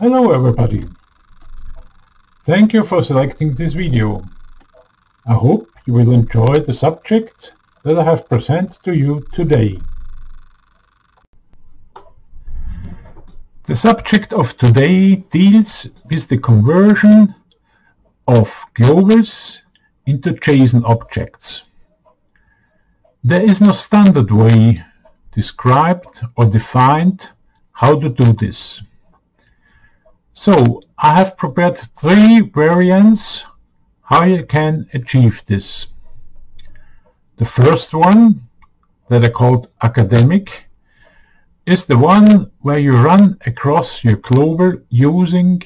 Hello everybody. Thank you for selecting this video. I hope you will enjoy the subject that I have presented to you today. The subject of today deals with the conversion of globals into JSON objects. There is no standard way described or defined how to do this. So I have prepared three variants how you can achieve this. The first one that I called academic is the one where you run across your global using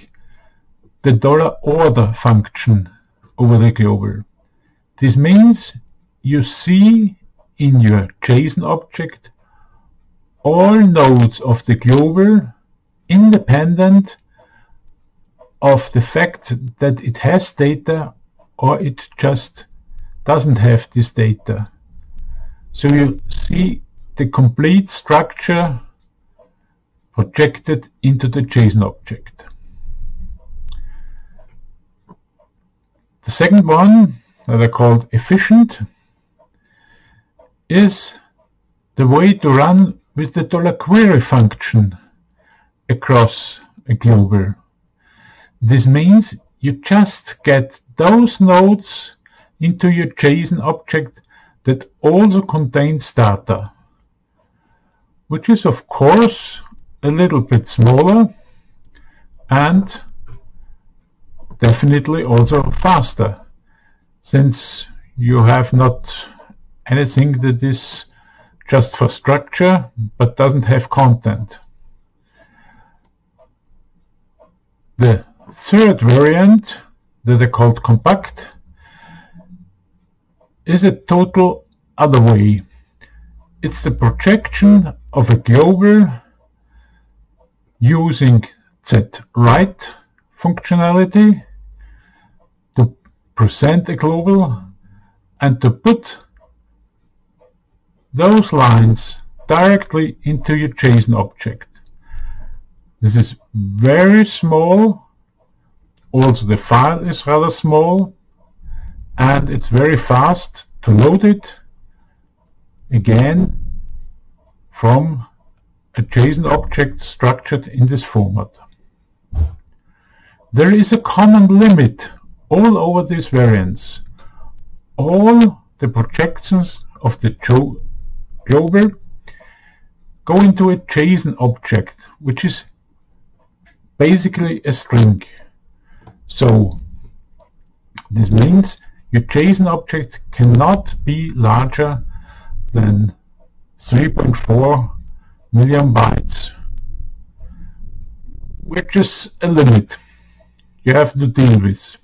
the dollar $order function over the global. This means you see in your JSON object all nodes of the global independent of the fact that it has data or it just doesn't have this data. So you see the complete structure projected into the JSON object. The second one that I called efficient is the way to run with the dollar $query function across a global. This means you just get those nodes into your JSON object that also contains data, which is of course a little bit smaller and definitely also faster since you have not anything that is just for structure but doesn't have content. The third variant that I called compact is a total other way. It's the projection of a global using Z-write functionality to present a global and to put those lines directly into your JSON object. This is very small also the file is rather small and it's very fast to load it again from a JSON object structured in this format. There is a common limit all over these variants. All the projections of the global go into a JSON object, which is basically a string. So this means your JSON object cannot be larger than 3.4 million bytes, which is a limit you have to deal with.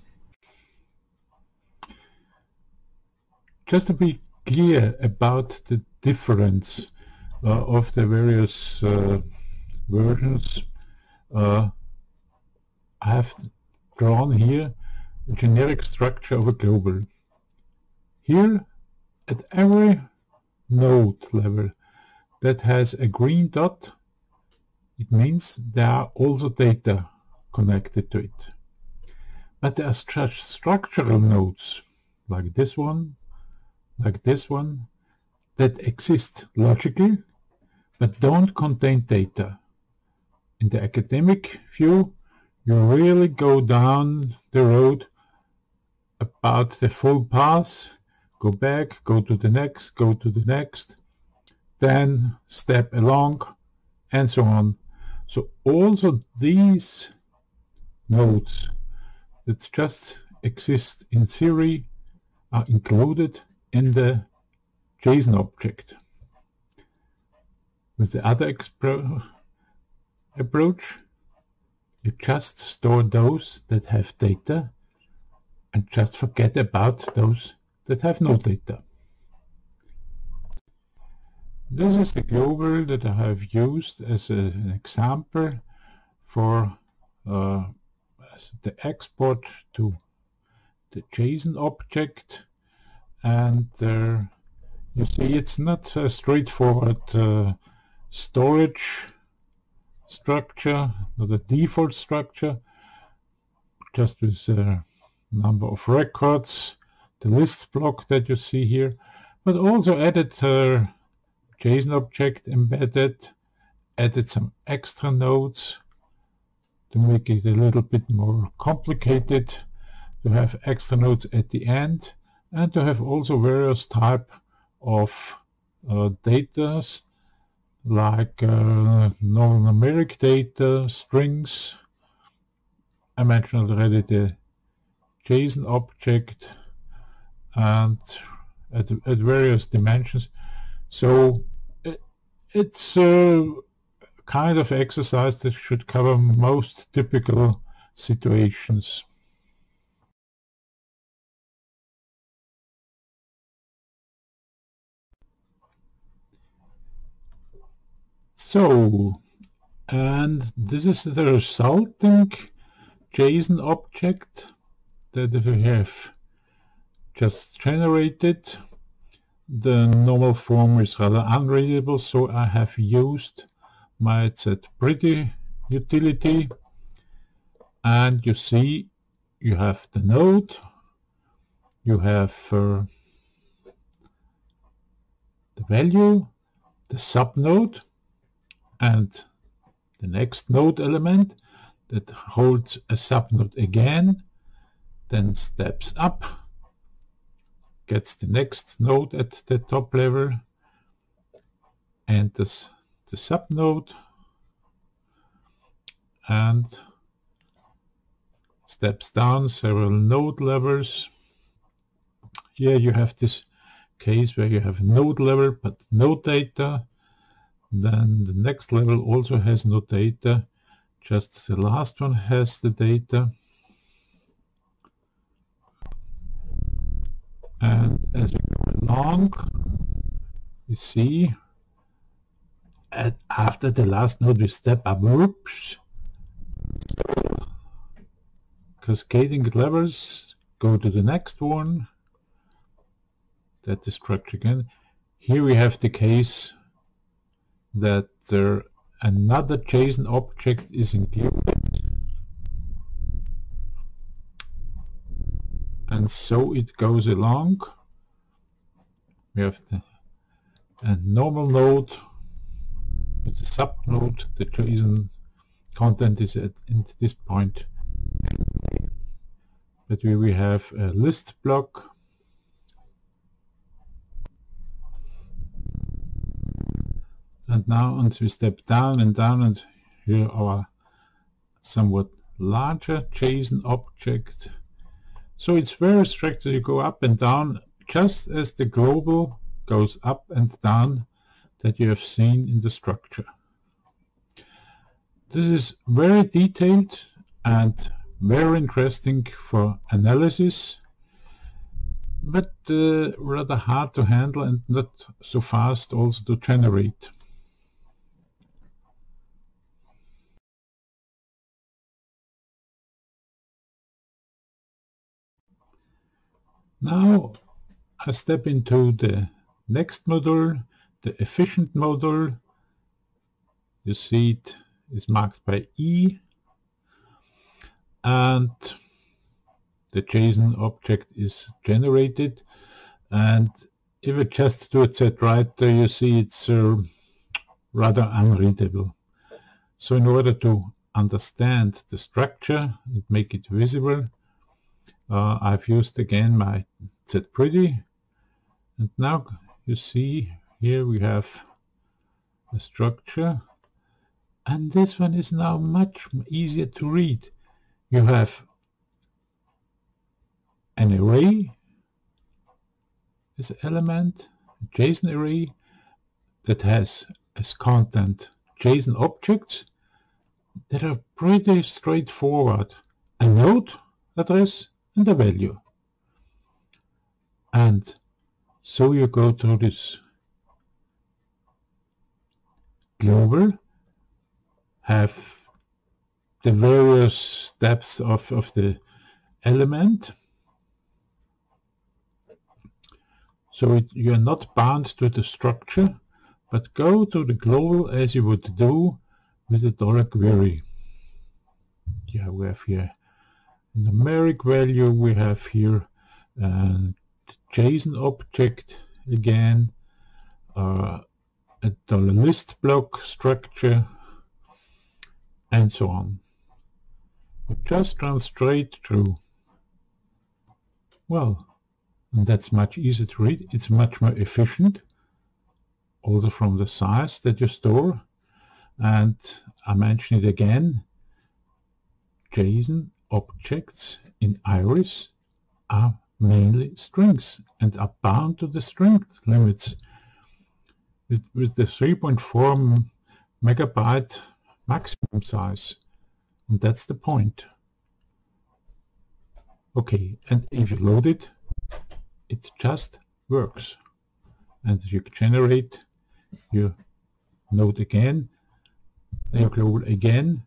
Just to be clear about the difference uh, of the various uh, versions, uh, I have drawn here the generic structure of a global. Here, at every node level that has a green dot, it means there are also data connected to it. But there are stru structural nodes, like this one, like this one, that exist logically, but don't contain data. In the academic view, you really go down the road about the full path, go back, go to the next, go to the next, then step along, and so on. So also these nodes that just exist in theory are included in the JSON object. With the other approach, you just store those that have data and just forget about those that have no data. This is the global that I have used as a, an example for uh, the export to the JSON object and uh, you see it's not a straightforward uh, storage structure, a default structure, just with a number of records, the list block that you see here, but also added a JSON object embedded, added some extra nodes to make it a little bit more complicated, to have extra nodes at the end, and to have also various type of uh, data like uh, numeric data, strings. I mentioned already the JSON object and at, at various dimensions. So it, it's a kind of exercise that should cover most typical situations. So, and this is the resulting JSON object that we have just generated. The normal form is rather unreadable, so I have used my pretty utility. And you see, you have the node, you have uh, the value, the subnode, and the next node element that holds a subnode again, then steps up, gets the next node at the top level, enters the subnode, and steps down several node levels. Here you have this case where you have node level but no data then the next level also has no data, just the last one has the data. And as we go along, you see at, after the last node we step up, whoops, cascading levels, go to the next one, that is structure again. Here we have the case that there another JSON object is included. And so it goes along. We have the a normal node with a subnode. The JSON content is at, at this point. But here we have a list block and now as we step down and down and here our somewhat larger JSON object. So it's very strict you go up and down just as the global goes up and down that you have seen in the structure. This is very detailed and very interesting for analysis but uh, rather hard to handle and not so fast also to generate. Now I step into the next module, the efficient module. You see it is marked by E and the JSON object is generated and if I just do it ZWRITE there you see it's uh, rather unreadable. So in order to understand the structure and make it visible uh, I've used again my ZPretty and now you see here we have a structure and this one is now much easier to read. You have an array, this element, JSON array that has as content JSON objects that are pretty straightforward. A node address and the value. And so you go through this global, have the various steps of, of the element. So it, you are not bound to the structure, but go to the global as you would do with a dollar query. Yeah, we have here numeric value, we have here a JSON object again, uh, a dollar list block structure, and so on. You just run straight through. Well, and that's much easier to read. It's much more efficient, also from the size that you store. And I mention it again, JSON objects in Iris are mainly strings and are bound to the string limits. With, with the 3.4 megabyte maximum size, and that's the point. Okay, and if you load it, it just works. And you generate your node again, your global again,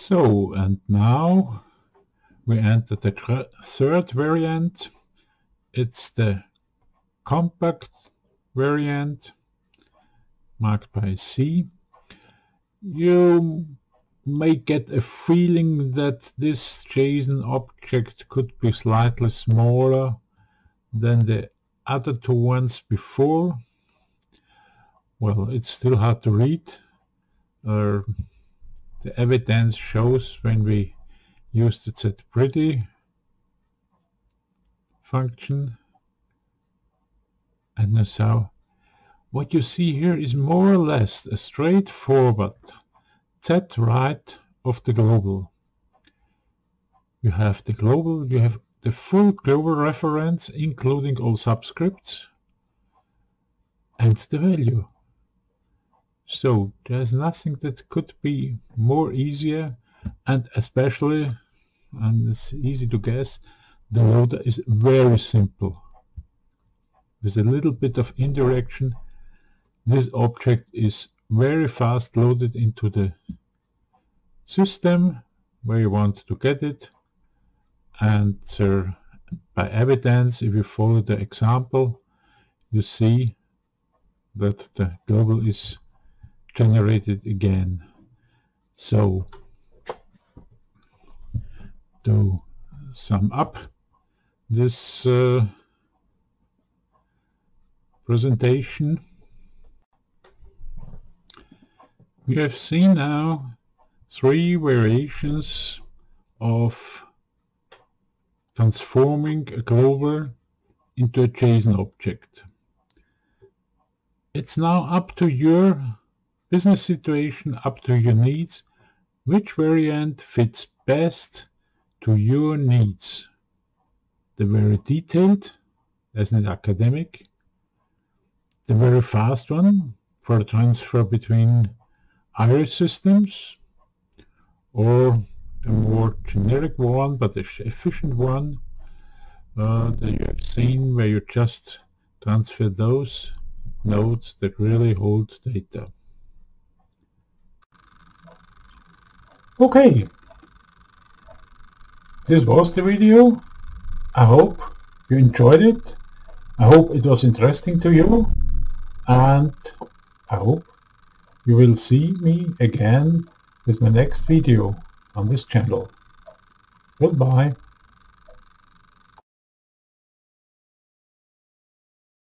So, and now we enter the third variant. It's the compact variant marked by C. You may get a feeling that this JSON object could be slightly smaller than the other two ones before. Well, it's still hard to read. Uh, the evidence shows when we use the ZPretty function and so what you see here is more or less a straightforward ZWRITE of the global. You have the global, you have the full global reference including all subscripts and the value. So there's nothing that could be more easier and especially, and it's easy to guess, the loader is very simple. With a little bit of indirection, this object is very fast loaded into the system where you want to get it and uh, by evidence if you follow the example you see that the global is generated again. So to sum up this uh, presentation, we have seen now three variations of transforming a global into a JSON object. It's now up to your business situation up to your needs, which variant fits best to your needs. The very detailed, as an academic, the very fast one for transfer between iris systems, or a more generic one but the efficient one uh, that you have seen where you just transfer those nodes that really hold data. Okay, this was the video. I hope you enjoyed it. I hope it was interesting to you and I hope you will see me again with my next video on this channel. Goodbye.